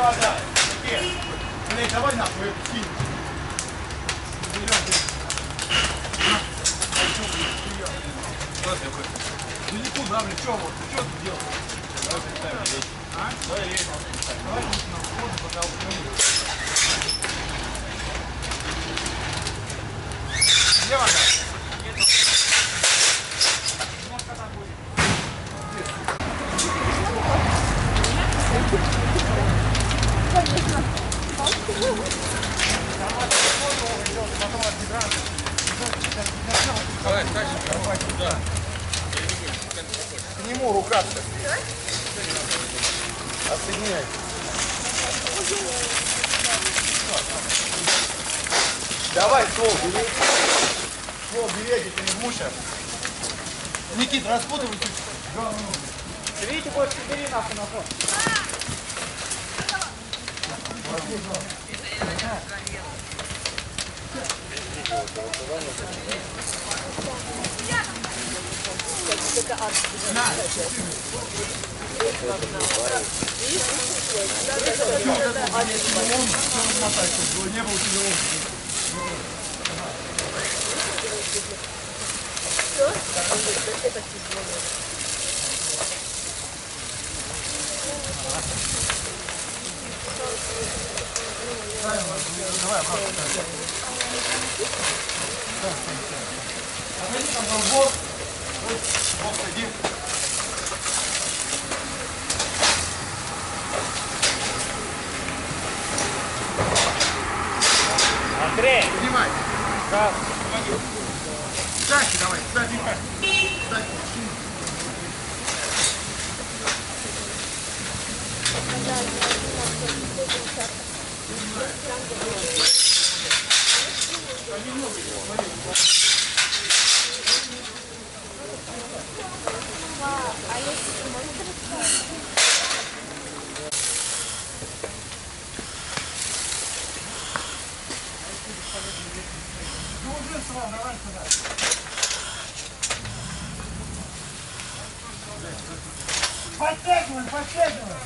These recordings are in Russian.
вода. Теперь. Блин, давай нахуй эту синюю. Ну никуда, блин, что вот, ты что ты делаешь? Давай представим речь. А? Давай речь. Давай лучше на вход, пока укрыли. Где вода? К нему рука Отсоединяй. Давай ствол, бери. Ствол бери, ты не мучаешь. Никит, распутывай. Видите, больше бери нахуй на фон. Не было тяжело. Отойди Дальше давай. Сзади. Сзади. Ну, Подтягивай, подтягивай.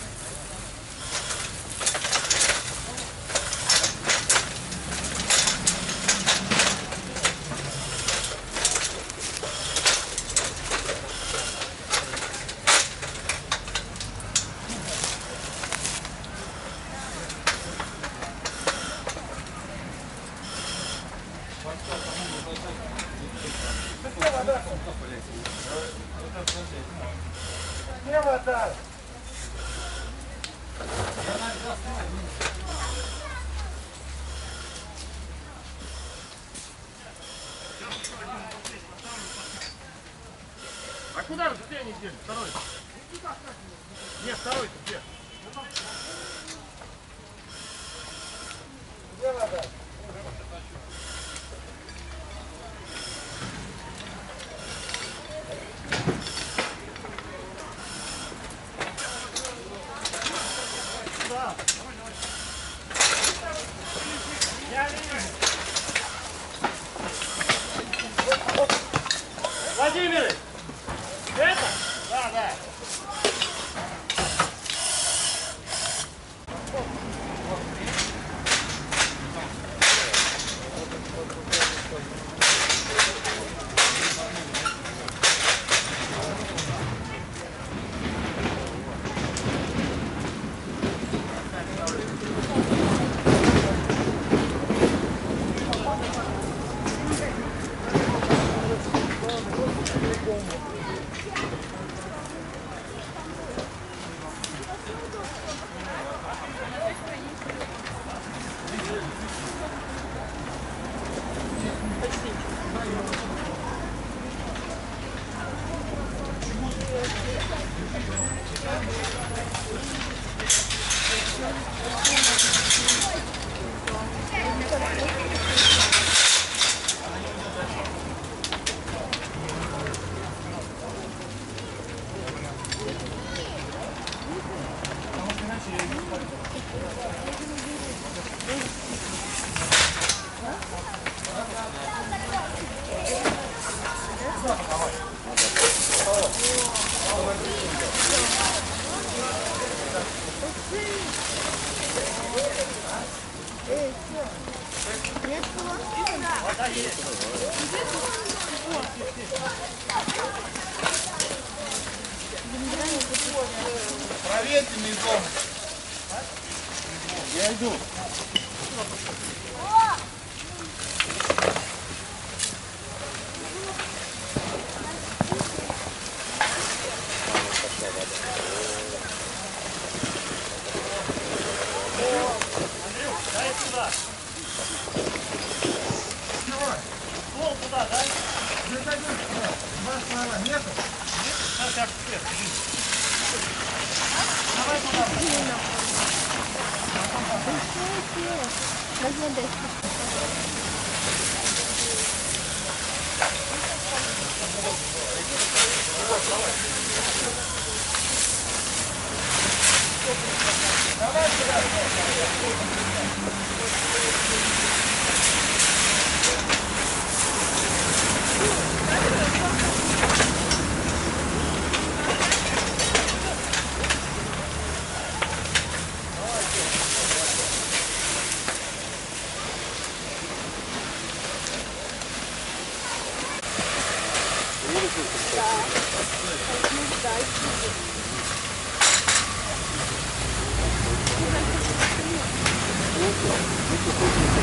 Не вода. А куда же они дели? Второй. Нет, второй где? Где Yeah, Я иду. Большое тело. Бангладеш. Давай сюда, сюда, сюда. Да. Возьму, да, и Ну,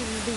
Mình đi.